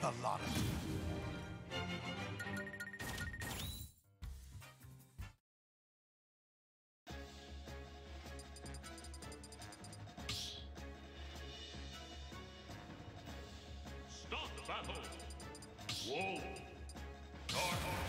the lot of you. Stop the battle! Whoa! Dark!